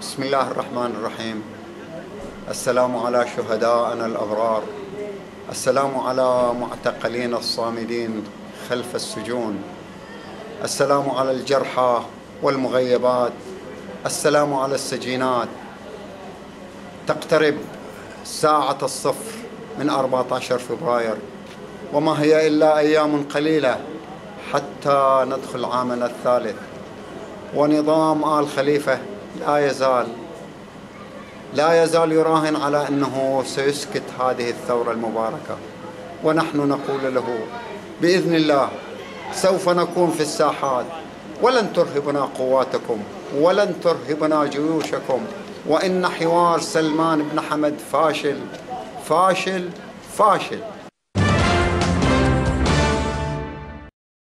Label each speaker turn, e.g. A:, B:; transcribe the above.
A: بسم الله الرحمن الرحيم السلام على شهدائنا الأبرار السلام على معتقلين الصامدين خلف السجون السلام على الجرحى والمغيبات السلام على السجينات تقترب ساعة الصفر من 14 فبراير وما هي إلا أيام قليلة حتى ندخل عامنا الثالث ونظام آل خليفة يزال لا يزال يراهن على أنه سيسكت هذه الثورة المباركة. ونحن نقول له بإذن الله سوف نكون في الساحات. ولن ترهبنا قواتكم ولن ترهبنا جيوشكم. وإن حوار سلمان بن حمد فاشل فاشل فاشل.